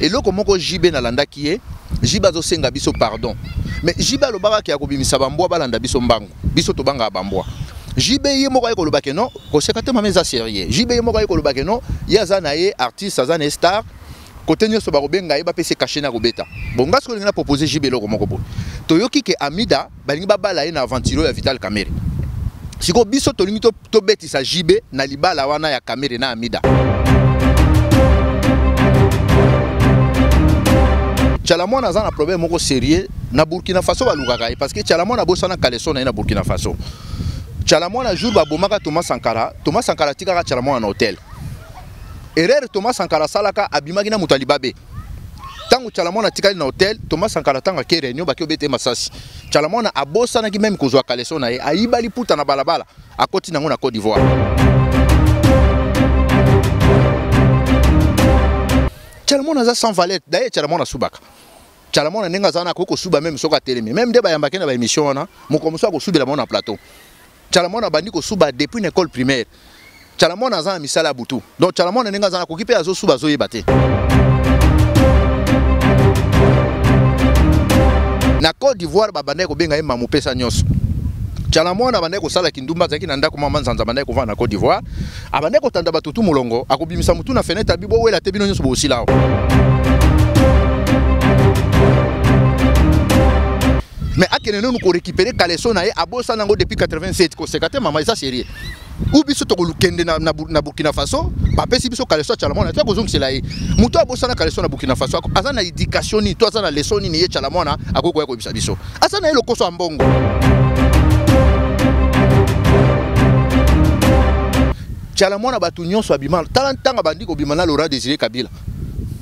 eloko moko jibe nalandaki ye jibe azosenga biso pardon. Mais jibe alobaka ke akobimisa bambwa balanda biso mbangu. Biso tobangaka bambwa. Jibe ye moko aye koloba ke non koseka te mama eza sérieux. Jibe ye moko aye koloba ke non ye aza ye artiste aza star. Kote nyonso bakobenga ye bapesi kashe na kobeta. Bon nga soki olingi na propose jibe eloko moko boye. Toyoki ke amida balingi babala ye na aventure ya vital camere sikoyo biso tolingi to- tobetisa jibe na libala wana ya camere na amida tyalamwana aza na problème moko sérieux. Na burkina faso balukaka ye parce que tyalamwana abosana kaleso na ye na burkina faso. Tyalamwana jour babomaka thomas sankara. Thomas sankara atikaka tyalamwana na hotel erreur thomas sankara asalaka abimaki na moto alibabe ntango tyalamwana atikali na hotel thomas sankara ntango ake réunion baki obete masasi tyalamwana abosanaki meme kozwa kaleso na ye ayiba liputa na balabala. Akoti nango na côte d'ivoire tyalamwana aza sans valeur daye tyalamwana asubaka. Tyalamwana ndenge aza wana akoki kosuba meme soki atelemi. Meme nde bayambaki na baémission wana mokongo mosusu akosubela mo na plateau. Tyalamwana abandi kosuba depuis na école primaire. Tyalamwana aza na misala ya butu. Donc tyalamwana ndenge aza na akoki mpe azosuba azoyeba te. Na côte d'ivoire babandaki kobenga ye mamupesa nyonso tyala mwana abandaki kosala kindumba azalaki na ndako mama nzanza abandaki kovanda na côte d'ivoire. Abandaki kotanda batutu molongo akobimisa motu na fenetre abi bowela te bino nyonso bosila awa. Mais akende nanu korécupere kaleso na ye abosana yango depuis 87 koseka te mama eza série tokolukende na, na, na burkina faso bapesi biso kaleso ya tyala mwana. Te kozongisela ye. Moto kaleso na burkina faso aza na éducation nini? To aza na ye tyala mwana biso tyala mwana bato nyonso abima tala ntango abandi kobima na laurent désiré kabila.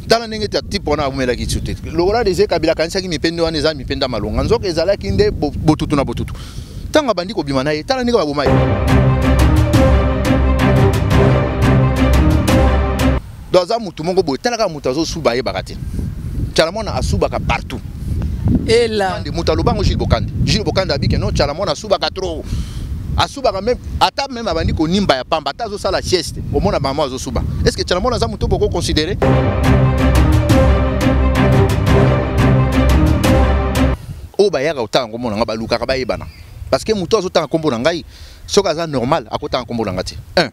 Tala ndenge tipe wana abumelaki biso te. Laurent désiré kabila akanisaki mipende wana eza mipende ya malonga. Nzoka ezalaki nde bo- botutu na botutu. Ntango abandi kobima na ye tala ndenge baboma ye. Donc aza motu moko boye talaka moto azosuba ayebaka te. Tyala mwana asubaka partout. Ela. Moto alobango gile bokande. Gile bokande abike no tyala mwana asubaka trop asubaka meme ata meme abandi konimba ya pamba ata azosala sieste. Omona mama azosuba. Est ce que tyala mwana aza moto boko considéré? Oyo bayaka kotanga nkombo na ngai balukaka bayebana. Parce que moto azotanga nkombo na ngai soki aza normal akotanga nkombo na ngai te. 1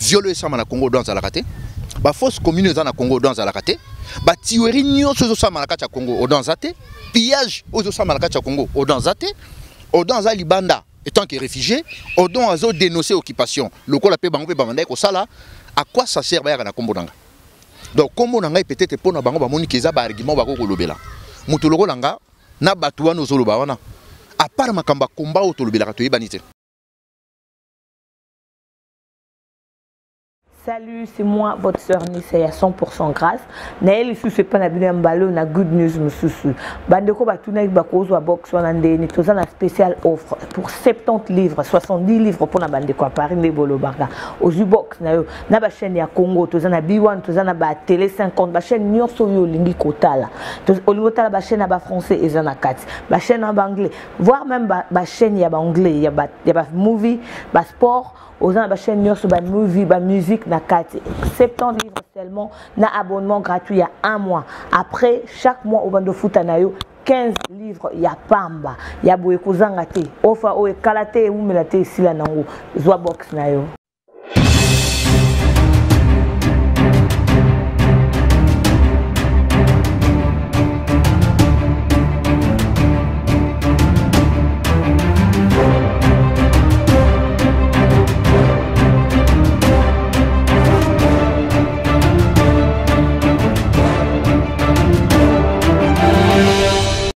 viole esama na congo odo azalaka te. Bafausse commune eza na congo odo azalaka te. Batuerie nyonso ezosama na kati ya congo odo aza te. Pillage oyo ezosama na kati ya congo odo aza te. Odon aza libanda etant que réfugié odon azodénonce occupation. Lokola mpe bango mpe babandaki kosala à quoi ça sert bayaka na nkombo na ngai donc nkombo na ngai peut-être mpo na bango bamoni ke eza baargument bakoki kolobela moto lokola nga na bato wana ozoloba wana apart makambo ya komba oyo tolobelaka toyebani te Salut, c'est moi, votre sœur Nissa, à 100% grâce. Naël ici, c'est pas la bien mbalo, na good news, monsieur. Bandeko batuna ba kozo box wana ndeni, toza na spécial offre pour 70 livres, 70 livres pour na bandeko à Paris les bolobaka. Aux box na yo, na ba chaîne ya Congo, toza na B1, toza na ba télé 50, ba chaîne nyonso yo lingi kotala. Toza olingo tala ba chaîne ya ba français eza na kati. Ba chaîne ya ba anglais, voire même ba, ba chaîne ya ba anglais, ya ba ya ba movie, ba sport oza na bachaîne nyonso bamovie bamusique na kati 70 livres seulement na abonnement gratuit ya un mois. Après chaque mois obanda ofuta na yo 15 livres ya pamba. Ya boye kozanga te ofa oyo ekala te ewumela te esila nango zwa box na yo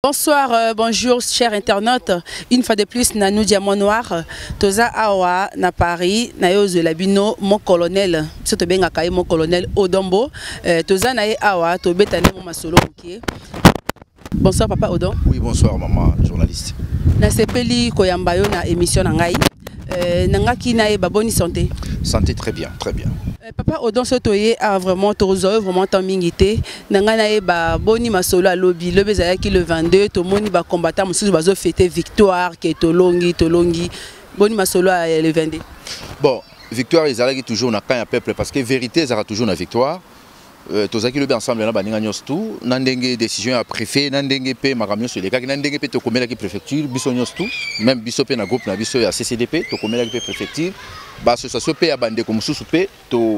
Bonsoir, euh, bonjour chers internautes. Une fois de plus, na nous diamant noir. Toza awa na Paris, na labino mon colonel. To benga kai mon colonel Odombo. Euh, toza na awa to betane mo masolo mukie. Bonsoir papa Odon. oui bonsoir maman journaliste Na sepeli koyamba yo na émission na ngai. Euh, nangaki na baboni santé. santé très bien très bien papa odon so toye a vraiment tozwa vraiment temps mingi te na ngai na ye baboni masolo alobi. Lobi ezalaki le 22 tomoni bacombatant mosusu bazofete victoire ke tolongi boni masolo le 22 bon victoire ezalaki toujours na ya peuple parce que vérité toujours na victoire tozalaki lobi ensemble na baninga nyonso tu na ndenge décision ya préfet na ndenge mpe makambo nyonso elekaki na ndenge mpe tokomelaki préfecture biso nyonso tu même biso mpe na groupe na biso ya ccdp tokomelaki mpe préfecture baassociation mpe ya bandeko mosusu mpe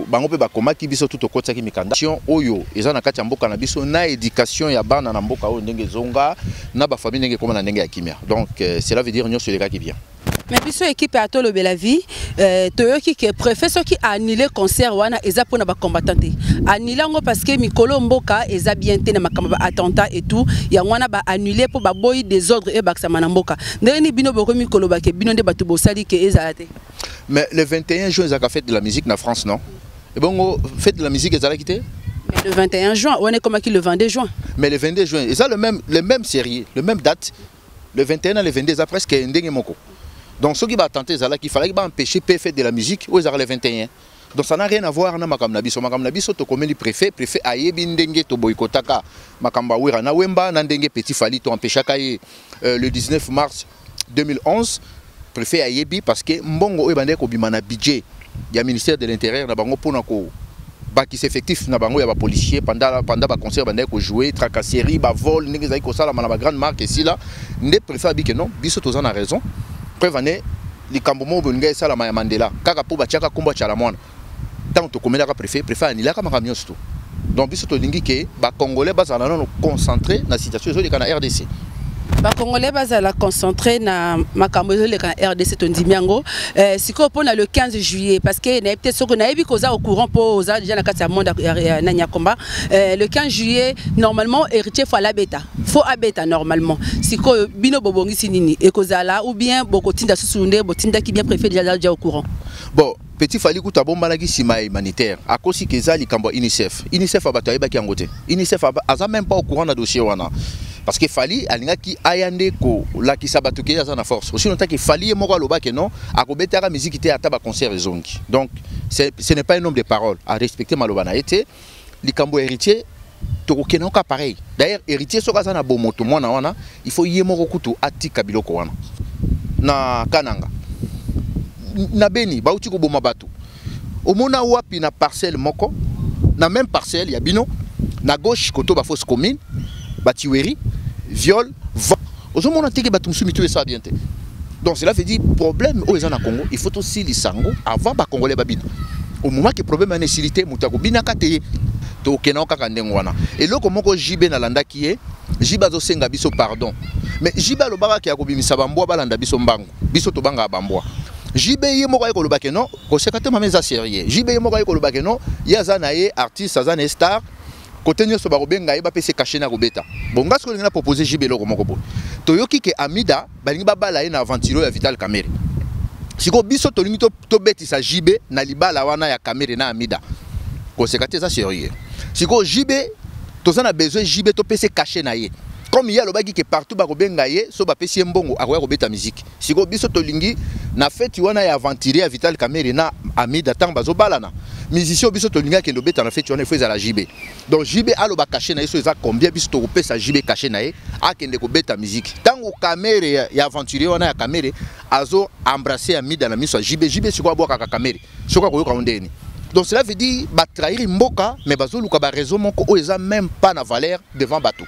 bango mpe bakomaki biso tu tokotiaki mikanda. Oyo eza na kati ya mboka na biso na éducation ya bana na mboka oyo ndenge ezonga na bafamille ndenge ekoma na ndenge ya kimia. Donc euh, cela veut dire nyonso elekaki bien mais biso équipe ya tolobela vie euh, toyoki ke préfet soki annule concert wana eza mpona bacombattant te annule yango parce que mikolo mboka eza bien te na makambo ya attentat et tout yango wana baannule mpo baboyi désordre ebakisama na mboka. Ndenge nini bino bokomi kolobake bino nde bato bosali ke ezala te. Mais le 21 juin ezalaka fête de la musique na france non? Ebongo fête de la musique ezalaki te? Mais le 21 juin wana ekomaki le 22 juin? Mais le 22 juin eza le même, le même série le même date le 21 na le 22 eza presque ndenge moko donc soki baatente ezalaki ifalaki baempêche mpe fête de la musique oyo ezalaka le 21 donc ça n'a rien à voir makambo na biso makambo na biso tokomeli préfet préfet ayebi ndenge toboyikotaka makambo awera na petit ye euh, le 19 mars 2011 préfet ayebi parce que mbongo budget ya ministère de l'intérieur na bango ko na bango ya pendant, pendant tracasserie ndenge marque préfet non biso raison preuve ane likambo moko bolinga esalama ya mandela. Kaka mpo batiaka nkombo atyala mwana. Ntango tokomelaka préfet préfet anilaka makambo nyonso. To donc biso tolingi ke bacongolais bazala nano concentré na situation ezoleka na rdc bakongolais bazala concentré na makambo rdc tondimi yango eh, sikoyo le 15 juillet parce que nayebi te soki au courant mpo oza déjà na kati ya monde eh, le 15 juillet normalement héritier abeta normalement. Sikoyo bino bobongisi nini? Ekozala ou bien bokotinda susu nde botindaki bien préfet déjà déjà au courant? Bon petit fali ya humanitaire. Akosi ke eza likambo ya unicef. Unicef ya bato ayebaki yango unicef même pas au courant na dossier parce que fali alingaki aya nde kolakisa bato ke aza na force. Osi notaki fali ye moko alobaki non akobetaka miziki te ata baconcert ezongi donc ce n'est pas un nombre de paroles à respecter maloba na ye te likambo héritier tokokende oka pareil. D'ailleurs héritier soki aza na bomoto mwana wana il faut ye moko kutu atika biloko wana na kananga. Na beni bauti koboma bato omona wapi na parcelle moko na même parcelle ya bino na gauche koto bafausse commune batiweri viol vent ozomona teke bato mosusu mitu esala bien te donc cela veut dire problème na congo il faut tosilisa yango avant bacongolais babina. Omomaki problème wana esili te moto akobinaka te ye. Tokendao kaka ndenge wana. Eloko moko jibe nalandaki ye jibe azosenga biso pardon. Mais jibe alobakaki ya kobimisa bambwa balanda biso mbangu. Biso tobangaka bambwa. Jibe ye moko aye kolobaki non koseka te mama eza sérieux. Ye moko aye kolobaki non ye aza na ye aza na star kote nyonso bakobenga ye bapesi kashe na kobeta bon nga soki olingi na toyoki ke amida balingi babala ye na ya vital camere sikoyo biso tolingi tobetisa jibe na libala wana ya camere na amida. Koseka te eza sérieux sikoyo jibe besoin jibe topesi kashe na comme ye alobaki ke partout bakobenga ye so bapesi ye mbongo akoya kobeta miziki sikoyo biso tolingi na feti wana ya aventurier ya vital camere na amida ntango bazobalana musicien biso tolingi akende obeta na feti wana ifo ezala jibe donc jibe aloba kashe na ye so combien biso tokopesa jibe kashe na ye akende kobeta miziki ntango kamere ya, aventurier wana ya kamere azo embrasse amida na miso ya jibe jibe sikoyo abwakaka kamere soki akoyoka ngo ndeni donc cela veut dire batrahir mboka mais bazoluka baraison moko oyo eza même pas na valeur devant bato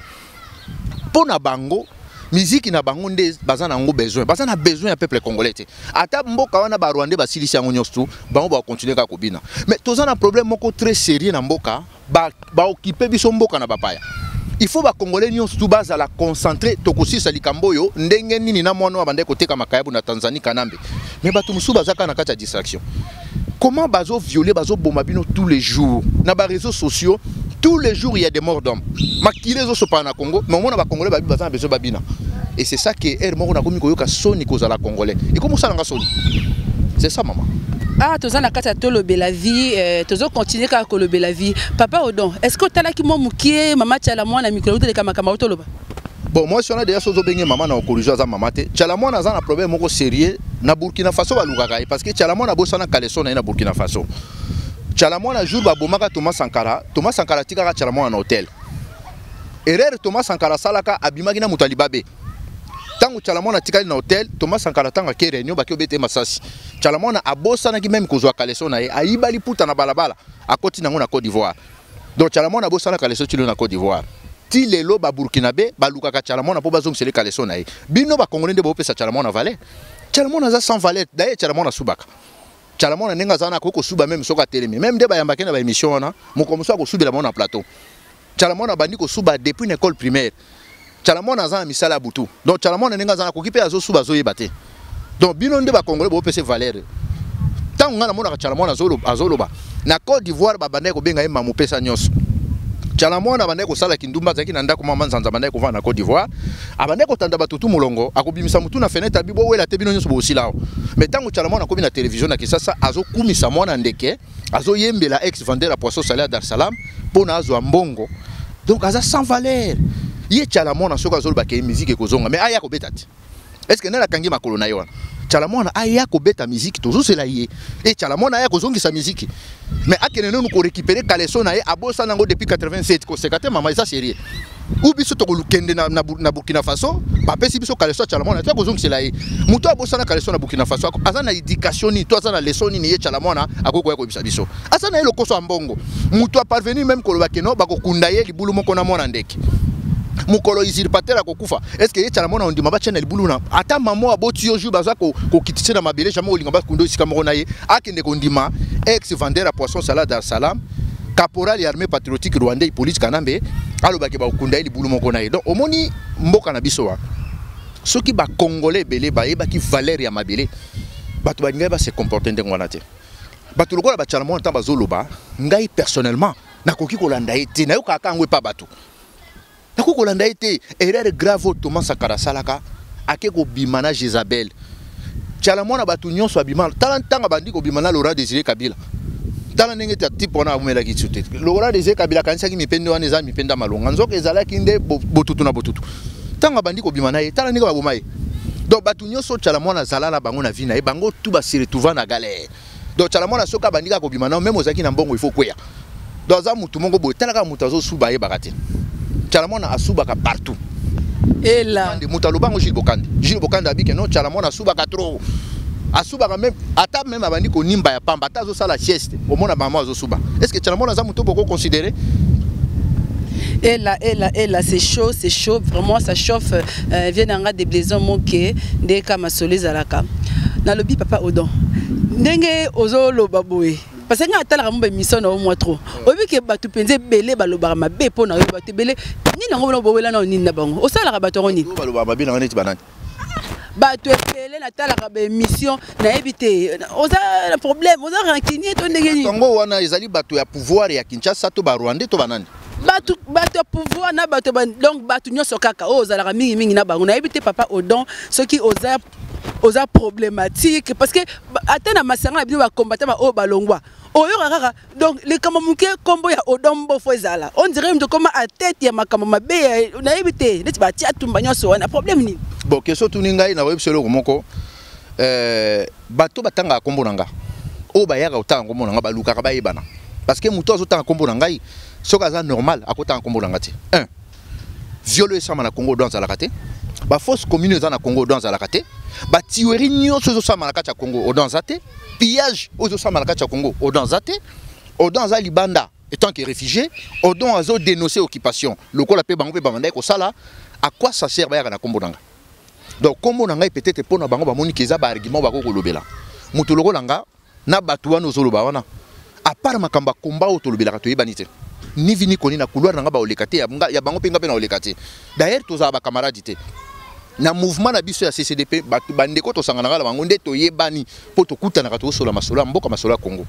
mpo na bango miziki na bango nde baza nango besoin. Baza na besoin ya peuple congolais te. Ata mboka wana barwandais basilisi yango nyonso tu bango bakontinue kaka kobina. Mais toza na problème moko très sérieux na mboka. Baokipe biso mboka na bapaya il faut bacongolais nyonso tu bazala concentré tokosilisa likambo oyo ndenge nini na mwana oyo bandaki koteka makayabu na tanzanie kanambe. Mais bato mosusu baza kaka na kati distraction. Comment bazoviole bazoboma bino tous les jours? Na baréseaux sociaux tous les jours il y a des morts d'hommes. Makili ezosopana na congo mais omona bacongolais babi baza na besoin babina. Et c'est ça que ere moko nakomi koyoka soni kozala congolais. Ekomi osalanga soni c'est ça mama ah toza na kati ya tolobela vie eh, tozokontinue kaka kolobela vie papa odon est ce que otalaki mwa mokie mama tiala mwana mikolo oteleka makambo otoloba bon mwasi wana deya so ozobenge mama na okoluzo aza mama te. Tiala mwana aza na problème sérieux na burkina faso balukaka ye. Parce que tiala mwana abosana kaleso na ye na burkina faso. Tiala mwana jour babomaka thomas sankara. Thomas sankara atikaka tiala mwana na hotel erreur thomas sankara asalaka abimaki na ntango tiala mwana atikali na hotel thomas sankara ntango ake réunion baki obete masasi. Tiala mwana abosanaki meme kozwa kaleso na ye ayibali puta na balabala. Akoti nango na côte d'ivoire. Donc tyala mwana bosalaka leso ti lelo na côte d'ivoire. Ti lelo baburkinabe balukaka tyala mwana mpo bazongisela leso na ye. Bino bakongole nde bopesa tyala mwana valer tyala mwana aza sans valer daye tyala mwana asubaka. Tyala mwana ndenge aza wana akoki kosuba meme soki atelemi. Meme nde bayambaki na baémission wana mokongo mosu akosubela mwana na plateau. Tyala mwana abandi kosuba depuis na école primaire tyala mwana aza na misala butu donc tyala mwana ndenge aza akoki mpe azosuba azoyeba te. Donc bino nde bakongole bopesa valeur. Ntango ngai namonaka tyala mwana azoloba na côte d'ivoire babandaki kobenga ye mamopesa nyonso. Tyala mwana abandaki kosala kindumba azalaki na ndako mama nzanza abandaki kovanda na côte d'ivoire. Abandaki kotanda batutu molongo. Akobimisa motu na fenêtre abi bowela te bino nyonso bosila awa mais ntango tyala mwana akomi na télévision na kisasa azokumisa mwana ndeke azoyembela ex vendeur ya poisson ya dar salam mpona azwa mbongo. Donc aza sans valeur ye tyala mwana soki azolobaka ye miziki ekozonga me aya kobeta te. Est ce que makolo na ye wana? Mwana aya kobeta miziki tozosela ye. E tyala mwana aya kozongisa miziki mais akende nanu korécupere kaleso na ye abosana yango depuis 87 koseka te mama eza serie ou biso tokokende na, na, na burkina faso bapesi biso kaleso ya tyala mwana to akozongisela ye. Moto abosana kaleso na burkina faso aza na éducation nini to aza na leso ye tyala mwana akoki koya koyebisa biso. Aza ye lokoso ya mbongo. Moto aparvenir meme koloba keno bakokunda ye libulu moko na mwana ndeke mokolo usurpateur akokufa. Estce ye tyala mwana ondima batya na libulu na ata mama aboti yo jour baza kokitise na mabele jamai olinga bakunda esika moko na ye akende kondima ex vendeur ya poisson salade dar salam caporal ya armée patriotique rwandais hippolyte kanambe alobaki bakokunda ye libulu moko na ye donc omoni mboka na biso wa soki bakongolais ebele bayebaki valeur ya mabele bato balingai base comporte ndenge wana te. Bato lokola batyala mwana ntango bazoloba ngai personnellement nakoki kolanda ye te nayokaka yango epa bato nakoki kolanda ye te erreur grave oyo thomas sakara asalaka ake kobima na jezabel. Tyala mwana bato nyonso abima tala ntango abandi kobima na laurent désiré kabila. Tala ndenge ete tipe wana abumelaki su te. Laurent désiré kabila akanisaki mipende wana eza mipende ya malonga. Nzoka ezalaki nde botutu na botutu. Ntango abandi kobima na ye tala ndenge baboma ye. Donc bato nyonso tyala mwana azala na bango na vi na ye bango tu basiretrouva na galere donc tyala mwana soki abandi kaka kobima nao meme ozalaki na mbongo ifo kweya. Donc aza motu moko boye talaka moto azosuba ayebaka te tyala mwana asubaka partout. Ela moto alobango gile bokande gile bokande abike no tyala mwana asubaka trop. Asubaka meme ata meme abandi konimba ya pamba ata azosala sieste. Omona mama azosuba. Est ce que tyala mwana aza moto boko considéré? Et là, et là, et là, c'est chaud, c'est chaud, vraiment ça chauffe. Euh, vient des blaisons moqués, des zalaka. Na lobi papa odon. Ndenge baboué. Parce que nga atalaka mo émission na moi trop. Obi ke batu penze belé balobaka mabe po na yo na bowela na nini na bango. Osalaka bato ngoni. baloba mabe na neti banani bato ebele natalaka baémission nayebi te oza na problème oza rancunier to ndenge nini yango wana ezali bato ya pouvoir ya kinshasa to barwandais to banani bato bato ya pouvoir na bato ba- donc bato nyonso kaka oyo ozalaka mingimingi na bango. Nayebi te papa odon soki oza oza problématique parce que ba- ata na masanga na bino bakombata ba oyo balongwa oyoka kaka donc likambo moke nkombo ya odon mbofo ezala. On dirait moto koma atete ya makambo mabe nayebi te. Neti batia tumba nyonso wana. Problème nini? Bon keso tuni ngai nakoyebi so eloko moko eh, bato batangaka nkombo na nga. Oyo bayaka kotanga nkombo na nga balukaka bayebana. Parce que moto azotanga nkombo na ngai soki aza normal akotanga nkombo na nga te. 1 violo esama na congo odo azalaka te bafausse commune eza na congo odo azalaka te batiweri nyonso ezosama na kati ya congo odo aza te pillage oyo ezosama na kati ya congo odo aza te odo aza libanda etant que réfugié. Odon azodénonce occupation. Lokola mpe bango mpe babandaki kosala à quoi ça sert bayaka na nkombo na donc nkombo na ngai peut-être mpo na bango bamoniki eza baargument bakoki kolobela. Moto lokola nga na bato wana ozoloba wana apart makambo ya komba oyo tolobelaka toyebani te. Ni vini koni na couloir na nga baoleka te ya bango mpe nga mpe na oleka te d'ailleurs tozala bakamaradi te na mouvement na biso ya ccdp bandeko tosanganaka na bango nde toyebani mpo tokutanaka tokosola masolo ya mboka masolo ya congo.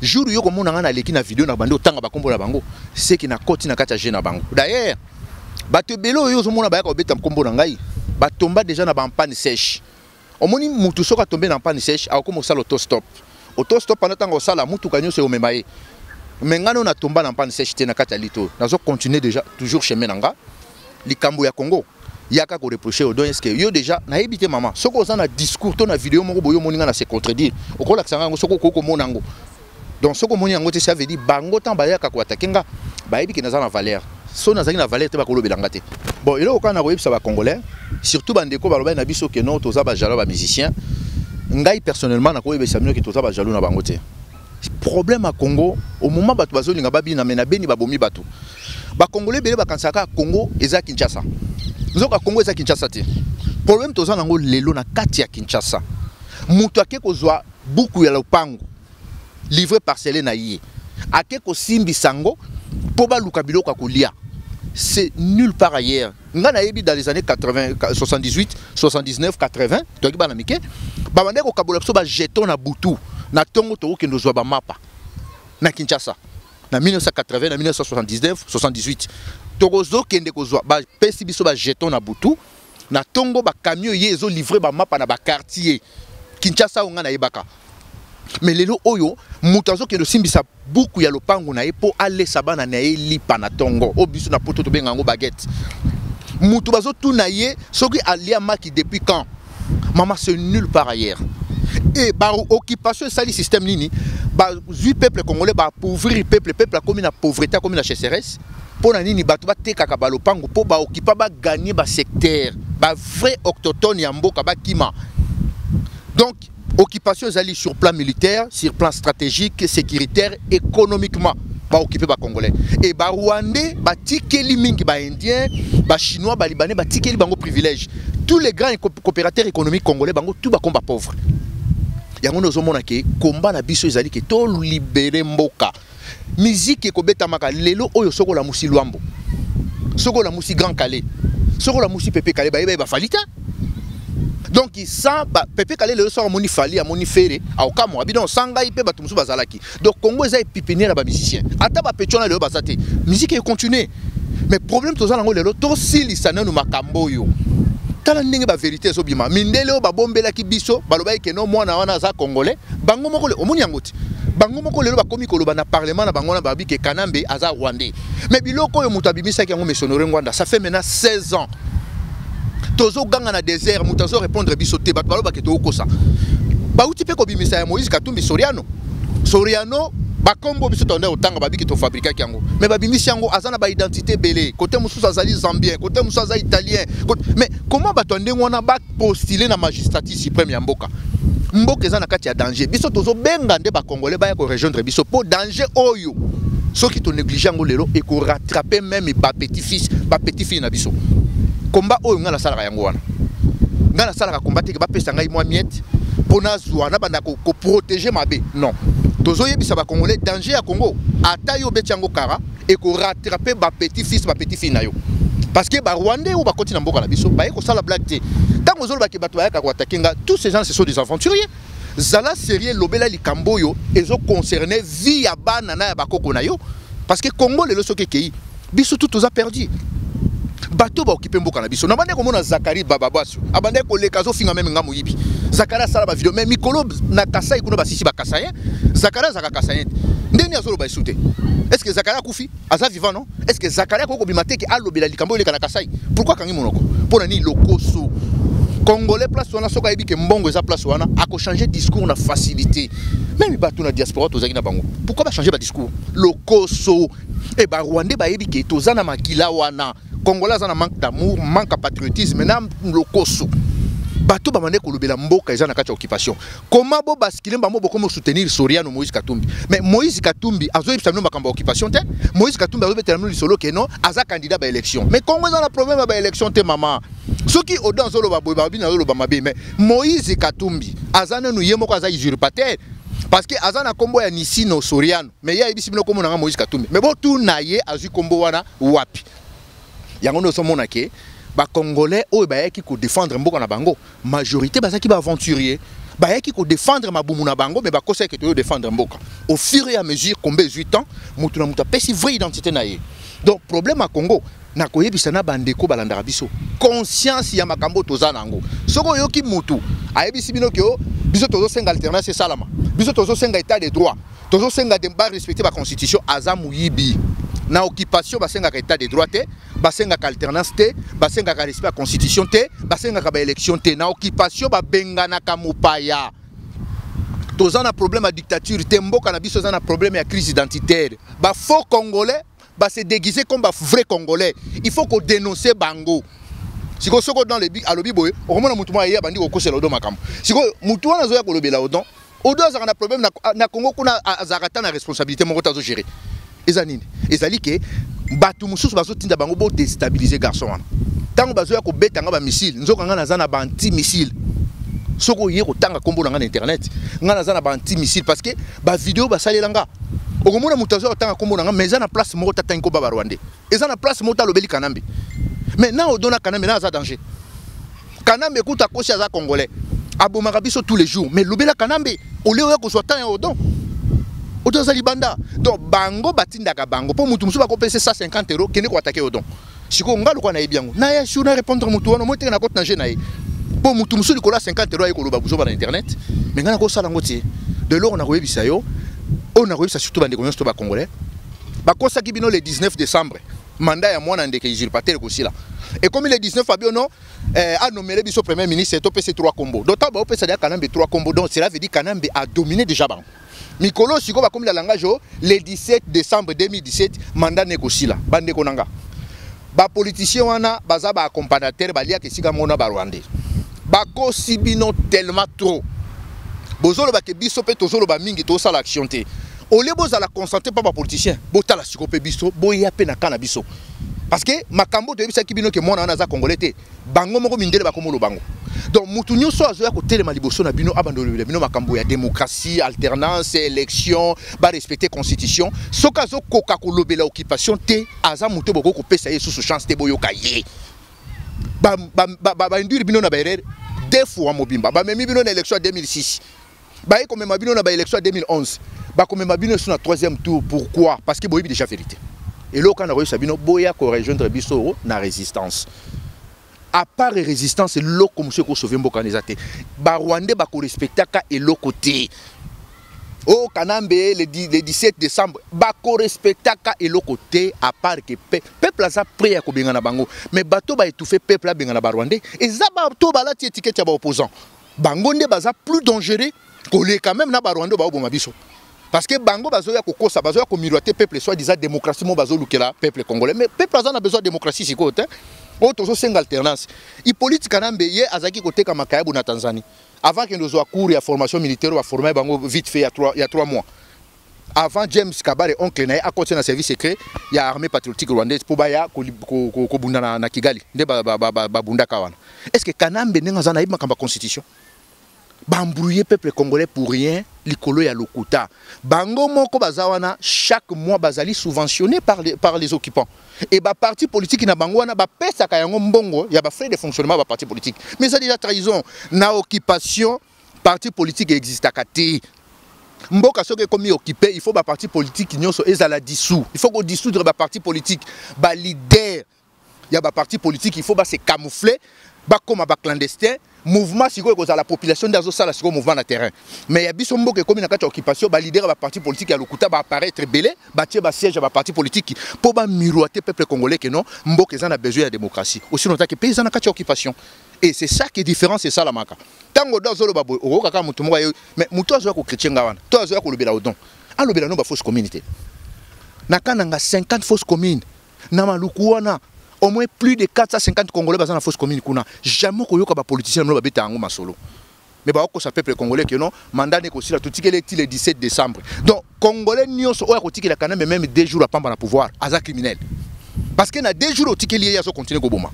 Jour yo komona nga naleki na video na bandi otanga bakombo na bango seki nakoti na kati ya je na bango. D'ailleurs bato ebele oyo ozomona bayaka kobeta nkombo na ngai batomba deja na bampane sèche. Omoni mutu soki atombe na mpane sèche akokoma kosala autostop. Autostop wana ntango osala mutuka nyonso eomema ye. Me ngai no natomba na mpane sèche te na kati ya lito oyo nazocontinue déjà toujours chemin na nga. Likambo ya congo yaka koreproche odon eske yo déjà nayebi te mama soki oza na discours to na video moko boyo omoni nga na se contredire. Okolakisa nga yango soki okoki komona yango. Donc soki omoni yango te ça veut dire bango ntango bayaka koatake nga bayebi ke naza na valeur. So nazalaki na valeur te bakolobela nga te. Bon eloko kaka na koyebisa bacongolais surtout bandeko balobaki na biso ke non toza bajalo bamusicien ngai personnellement nakoyebisa bino ke toza bajalo na bango te. Problème à congo au moment bato bazolinga babina me na beni babomi bato. Bakongolais ebele bakanisaka congo eza kinshasa nzoka congo eza kinshasa te problème toza nango lelo na kati ya kinshasa. Moto ake kozwa buku ya lopango livre parcelle na ye. Ake kosimbisa yango mpo baluka biloko ya kolia. C'est nulle part ailleurs. Nga nayebi dans les années 80, 78 79 80 toyaki bana mike babandaki kokabola biso bajeton na butu na ntongo tokokende ozwa bamapa na kinshasa. Na 1980 na 1979 78 tokozokende kozwa bapesi biso bajeton na butu na ntongo bakamio ye ezolivre bamapa na bakartier kinshasa oyo nga nayebaka. Me lelo oyo moto azokende osimbisa buku ya lopango na na ye lipa na ntongo oyo na poto tobenga yango bagete moto bazotuna ye soki alia maki depuis quand? Mama c'est nulle part ailleurs e baoccupation esali système nini bazwi peuple congolais baappauvrir peuple peuple akomi na pauvreté na chasseresse mpo na nini bato batekaka balopango mpo baokipa baganye basecteur bavrai octotone ya mboka bakima donc occupation ezali sur plan militaire sur plan stratégique sécuritaire économiquement baoccupé bacongolais e barwandais batikeli mingi baindien bachinois balibanais batikeli bango privilège. Tous les grands coopérateurs économiques congolais bango tout bakomba pauvre. Yango nde ozomona ke komba na biso ezali ke tolibere mboka. Miziki ekobetamaka lelo oyo soki olamusi lwambo. Soki olamusi grand calais. Soki olamusi pepe calais bayeba ye bafali te donc sans pepe kale lelo soki amoni fali amoni fere aokamwa donc sans ngai mpe bato mosusu bazalaki donc congo eza epipiniere ya bamusicien ata bapetio wana lelo baza te. Musike econtinue mais problème toza nango lelo tosilisa nanu makambo oyo. Tala ndenge bavérité ezobima mindele oyo babombelaki biso balobaki keno mwana wana aza congolais. Bango moko omoni yango te bango moko lelo bakomi koloba na parlement na bango wana babi ke kanambe aza rwandais. Mais biloko oyo moto abimisaki yango mesonore ngwanda ça fait maintenant 16 ans tozoganga na désert moto azorépondre biso te. Bato balobaki tokokosa bauti mpe kobimisa ya moïse katumbi soriano. Soriano bakombo biso tonde kotanga babiki tofabrikaki yango. Mais babimisi yango aza na baidentité ebele kote mosusu azali zambien kote mosusu aza italien. Mais comment bato ya ndenge wana bapostule na magistrature suprême ya mboka? Mboka eza na kati ya danger. Biso tozobenga nde bacongolais baya korejoindre biso mpo danger oyo. Soki tonéglige yango lelo ekorattrape meme bapetit fils bapetit fille na biso komba oyo ngai nasalaka yango wana. Ngai nasalaka komba teke bapesa ngai mwa miete mpo nazwa nabanda koprotege mabe. Non. Tozoyebisa bacongolais danger ya congo ata yo obeti yango kara ekorattrape bapetit fils bapetit fille na yo. Parce que barwandais oyo bakoti na mboka na biso baye kosala blague te. Ntango ozolobaki bato bayaka koatake nga tous ces gens ce sont des aventuriers. Zala sérieux lobela likambo oyo ezoconcerne vie ya bana na ya bakoko na yo. Parce que congo lelo soki ekei biso tu toza perdu bato baokipe mboka na biso. Nabandaki komona zakari bababwaso abandaki koleka azofinga meme nga moyibi. Zakari asala bavideo me mikolo na kasai kuna basisi bakasayen zakari azalaka kasayen te ndeni azoloba esu te. Est ce que zakari akufi? Aza vivant non? Est ce que zakari akoki kobima te ke alobela likambo oleka na kasai pourkui akangi monoko? Mpo na nini lokoso? Congolais place wana soki ayebi ke mbongo eza place wana akochange discours na facilité. Meme bato na diaspora tozalaki na bango. Pourkui bachange badiscours lokoso. E barwandais bayebi ke toza na makila wana congolais aza na manque d'amour manque ya patriotisme na lokoso bato bamande kolobela mboka eza na kati ya occupation. Koma bo baskile bango bokomi osoutenir soriano moïse katumbi? Mais moïse katumbi azoyebisa bino makambo ya occupation te? Moïse katumbi azobetela bino lisolo keno aza candidat baélection mais congo eza na problème ya baélection te mama? Soki odan azoloba boye babino azoloba mabe mais moïse katumbi aza nanu ye moko aza usurpateur. Parce que aza na nkombo ya nisino soriano. Mais ye ayebisi bino nkombo nanga moïse katumbi. Mais botuna ye azwi nkombo wana wapi? Yango nde ozomona ke bacongolais oyo bayaki kodefendre mboka na bango majorité bazalaki baaventurier. Bayaki kodefendre mabumu na bango me bakosaki toyo defendre mboka. Au fur et à mesure kombe ezwi temps motu na motu apesi vraie identité na ye. Donc problème ya congo na koyebisa na bandeko balandaka biso. Conscience ya makambo toza nango. Soki oyoki motu ayebisi bino ke biso tozosenga alternance esalama. Biso tozosenga état de droit. Tozosenga barespecte baconstitution aza moyibi na occupation basengaka état de droit te basengaka alternance te basengaka respect ya constitution te basengaka baélection te. Na occupation babenganaka mopaya. Toza na problème ya dictature te mboka na biso na problème ya crise identitaire. Bafaux congolais base déguise comme bavrai congolais. Il faut kodénonce bango. Sikoyo soki odon alobi boye okomona motu moko aye odo na problème na, congo kuna azalaka ta na responsabilité moko te eza nini? Ezali ke bato mosusu bazotinda bango bodestabilize garçon wana. Ntango bazoya kobetanga bamissile nzoka ngai naza na baanti missile soki oye kotanga nkombo na ngai na internet ngai naza na baanti missile parce que bavideo basalela nga okomona moto azoya kotanga nkombo na ngai mais eza na place moko tatangi nkombo ya barwandais eza na place moko talobeli kanambe. Mais na odona kanambe na aza danger. Kanambe ekuta akosi aza congolais. Abomaka biso tous les jours. Mais lobela kanambe olie oya kozwa tan ya odon oto aza libanda donc bango batindaka bango. Mpo motu mosusu bakopesa 150 euro kende koatake odon. Sikoyo nga lokwa nayebi yango naya sur na répondre motu wana moi teke na kote na je na ye. Motu mosusu likolo ya 50 euro aye koloba buzoba na internet. Me ngai nakosala yango tie. De lors nakoyebisa yo. Oyo nakoyebisa surtout bandeko nyonso to bacongolais bakosaki bino le 19 décembre. Mandat ya mwana ndeke usurpateur ekosila ekomi le 19 abi ono eh, anomele biso premier ministre topesi 3 kombo donc ntango baopesa dia kanambe 3 kombo donc cela veut dire kanambe a dominé déjà bango mikolo sikoyo bakomi na langage oyo le 17 décembre 2017 mandat ne ekosila bandeko na nga bapoliticien wana baza baaccompagnateur baliaka esika moko na barwandais bakosi bino tellement trop. Bozolobake biso mpe tozoloba mingi tosala action te olie bozala concentré mpa bapoliticien botala sikoyo mpe biso boya mpe na ka na biso parce que makambo toyebisaki bino ke mwana wana aza congolais te bango moko mindele bakomolo bango donc mutu nyonso azoya kotelema liboso na bino abanda olobela bino makambo ya démocratie alternance élection barespecte constitution soki azokoka kolobela occupation te aza motu bokoki kopesa ye susu chance te boyoka ye bainduire bino na baerreur deux fois mobimba bamemi bino na élection ya 2006 baye komema bino na baélection ya 2011 bakomema bino so na troisième tour. Pourquoi? Parce que boyebi déjà vérité. Eloko wana koyebisa bino boya korejoindre biso na résistance. À part résistance eloko mosu ekosauve mboka na eza te barwandais bakorespectaka eloko te o kanambe le, le 17 décembre bakorespectaka eloko te à part ke pe, peuple aza prêt ya kobengana bango. Mais bato baétouffe peuple abengana barwandais eza bato balati étiquette ya baopposant bango nde baza plus dangereux koleka même na barwandais baoboma biso. Parce que bango bazoya kokosa bazoya komiroite peuple soit disant démocratie mo bazolukela peuple congolais. Mais peuple aza na besoin de démocratie sikoyo te. Oyo tozosenga alternance. Hippolyte kanambe ye azalaki koteka makayabu na tanzanie. Avant kende ozwa cour ya formation militaire baforme bango vite fait ya 3, ya 3 mois. Avant james kabare oncle na ye akoti na service secret ya armée patriotique rwandaise mpo baya kobunda na, kigali. Nde babundaka wana. Est ce que kanambe ndenge aza nayebi makambo ya constitution? Bambrouiller peuple congolais pour rien likolo ya lokuta. Bango moko chaque mois bazali subventionné par les, par les occupants. Et baparti politique na bango wana bapesaka yango mbongo ya bafrais de fonctionnement ya baparti politique. Mais eza déjà trahison. Na occupation parti politique existaka te. Mboka soki ekomi occupé il faut baparti politique nyonso ezala dissous. Il faut kodissoudre baparti politique balider ya baparti politique il faut base camoufler bakóma baclandestin mouvement sikoyo ekozala la population nde azosala sikoyo mouvement na terrain. Mais ya biso mboka ekomi na kati ya occupation balidere baparti politique ya lokuta baapparaître ebele batie basiège ya baparti politique mpo bamiroite peuple congolais ke non mboka eza na besoin ya démocratie. Aussi notake mpe eza na kati ya occupation. Et c'est ça qui différence esalamaka ntango odo azoloba boye okokaka motu moko aye mais motu azoya kokritien nga wana to azoya kolobela odon. Alobela no bafausse communauté na kananga 50 fausse commune na maluku au moins plus de 450 congolais baza na fausse commune jamais koyoka bapoliticien bino babeta yango masolo. Mais bakokosa peuple congolais ke non mandat nde ekosila totikeli ti le 17 décembre. Donc congolais nyonso oyo akotikela kanambe même deux jours apamba na pouvoir aza criminel. Parce que na deux jours otikeli ye azokontinue koboma.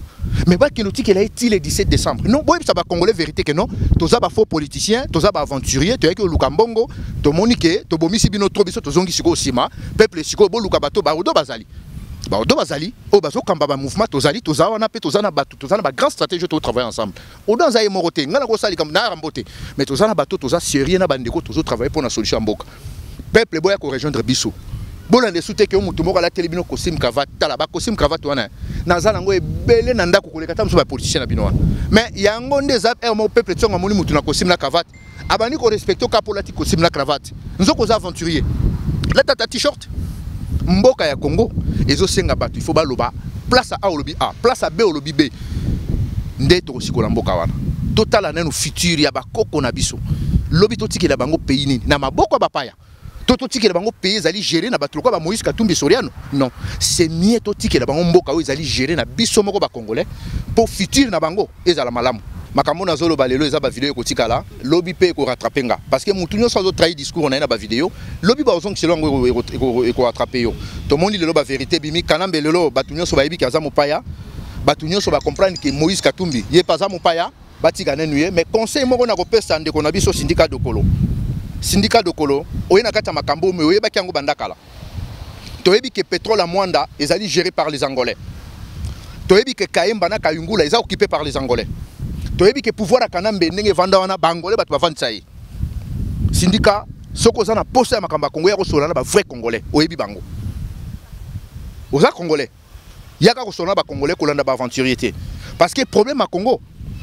Mais bakende otikela ye ti le 17 décembre. Non boyebisa bacongolais vérité ke non toza bafaux politicien toza baaventurier toyaki koluka mbongo tomoni ke tobomisi bino tro biso tozongi sikoyo nsima peuple sikoyo boluka bato baodo bazali baodo bazali oyo bazokamba bamouvement tozali toza wana mpe toza na bato toza na bagrand stratégie to travaille ensemble odo aza ye moko te ngai nakosala likambo nayarambo te mais toza na bato toza sérieux na bandeko tozotravaille mpo na solution ya mboka peuple boya korejoindre biso bolanda esu te ke motu moko alateli bino costume cravate tala bacostume cravate wana naza nango ebele na ndako koleka ta mosu bapoliticien na bino wana mais yango nde eza ere moko peuple ntongo amoni motu na costume na cravate abandi korespecte okapo olati costume na cravate nzoko oza aventurier latata t-shirt mboka ya congo ezosenga bato ifo baloba. Place a olobi a place a b olobi b. Nde tokosikola mboka wana. Totala nanu futur ya bakoko na biso. Lobi totikela bango pays nini? Na maboko ya bapaya. To totikela bango pays ezali géré na bato. Lokola bamoïse katumbi soriano? Non. C'est mie totikela bango mboka oyo ezali géré na biso moko bacongolais mpo futur na bango ezala malamu makambo nazoloba lelo eza bavideo ekotikala lobi mpe ekorattrape nga. Parce que motu nyonso azotrahi discours na ye na bavideo lobi bazongiselo yango ekorattrape yo. Tomoni lelo bavérité ebimi kanambe lelo bato nyonso bayebi ke aza mopaya. Bato nyonso bacomprendre ke moïse katumbi ye mpe aza mopaya batika nanu ye mais conseil moko na kopesa ndeko na biso sindika dokolo sindika dokolo oye na kati ya makambo oyo oyebaki yango banda kala ke pétrole ya mwanda ezali géré par les angolais. Toyebi ke kayemba na kayungula eza occupé par les angolais toyebi ke pouvoir ya kanambe ndenge evanda wana bangolais bato bavandisa sindika soki oza na posa ya makambo ya kongo ya kosola na bavrai congolais oyebi bango. Oza congolais. Yaka kosola na bacongolais kolanda baaventurier te. Parce que problème ya congo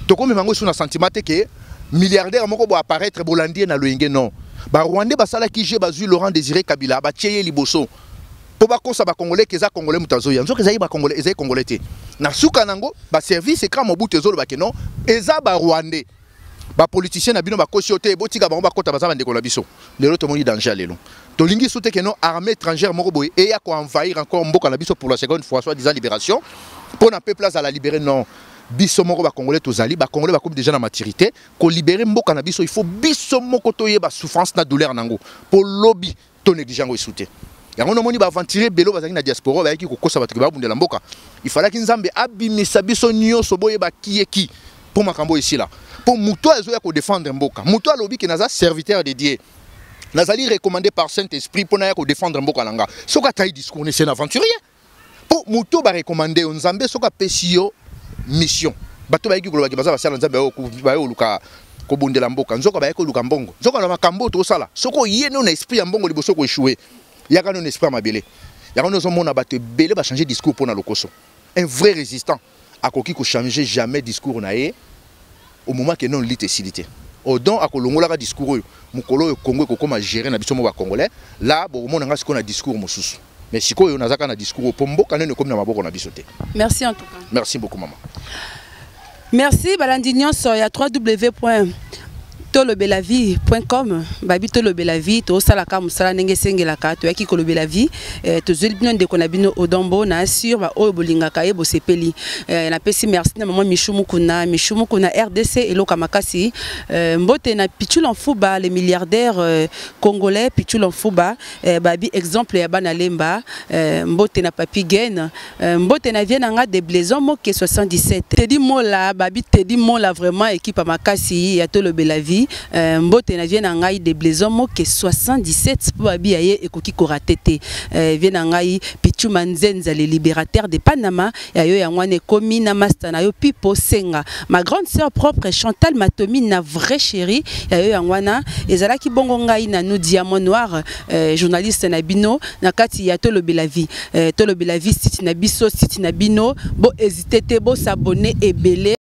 tokomema yango esu na sentiment te ke milliardaire moko boapparaître bolandi ye na loyenge non. Barwandais basalaki je bazwi laurent désiré kabila batie ye liboso mpo bakosa bacongolais ke eza congolais moto azoya nzoki ezali bacongolais ezali congolais te. Na suka nango baservice ekra mobutu ezolobake non eza barwandais bapoliticien na bino bakosi yo te botika bango bakota baza bandeko na biso. Lelo tomoni danger lelo. Tolingi su te ke non armée étrangère moko boye eya koenvahir encore mboka na biso pour la seconde fois soit disant libération. Mpo na peuple azala libéré non. Biso moko bacongolais tozali bacongolais bakomi déjà na maturité. Kolibere mboka na biso il faut biso moko toyeba souffrance na douleur nango mpo lobi to néglige yango esu te yango nomoni baaventurier ebele bazalaki na diaspora bayaki kokosa bato ke babundela mboka. Ifalaki nzambe abimisa biso nyonso boyeba mpo makambo esila mpo moto azoya kodefendre mboka. Moto alobi ke naza serviteur de dieu nazali recommandé par saint esprit mpo naya kodefendre mboka na nga soki atai discours nese na aventurier. Mpo moto barecommande yo nzambe soki apesi yo mission. Bato bayaki kolobaki baza basala nzambe baye koluka kobundela mboka. Nzoka baye koluka mbongo. Nzoka na makambo oyo tozosala soki oyeni na esprit ya mbongo liboso koeshue yaka nano esprit ya mabele. Yango nde ozomona bato ebele bachange discours mpo na lokoso. Un vrai résistant akoki kochange jamais discours na ye au moment ke non lite esili te odon akolongolaka discours oyo. Mokolo oyo kongo ekokóma géré na biso mo bacongolais la bokomona nga sikoyo na discours mosusu. Mais sikoyo nazaka na discours mpo mboka nano ekomi na maboko na biso te. Merci en tout cas. Merci beaucoup mama merci balandi nyonso ya 3w tolobela vie com. Babi tolobela vie tosalaka mosala ndenge esengelaka. Toyaki kolobela vie eh, tozweli bino ndeko na bino odombo na assure baoyo bolingaka ye bosepeli. Eh, napesi merci na mama michu mukuna. Michu mukuna rdc eloka makasi. Eh, mbote na pichula mfuba le milliardaire congolais pichula mfuba. Babi exemple ya bana lemba. Mbote na papi eh, mbote na vie na nga de blaison moke 77 tedi mola babi tedi mola vraiment équipe ya makasi ya tolobela vie uh, mbote na vie na de blaison moke 77 mpo babi ya ye ekoki korate te uh, vie na ngai le de panama wana ekomi na master yo pipo senga ma grande sœur propre chantal matomi na vrai chéri ya yo yango wana ezalaki bongo ngai na nu diamant noir uh, journaliste na bino ya tolobela vie tolobela vie siti na biso na bino te bosabone ebele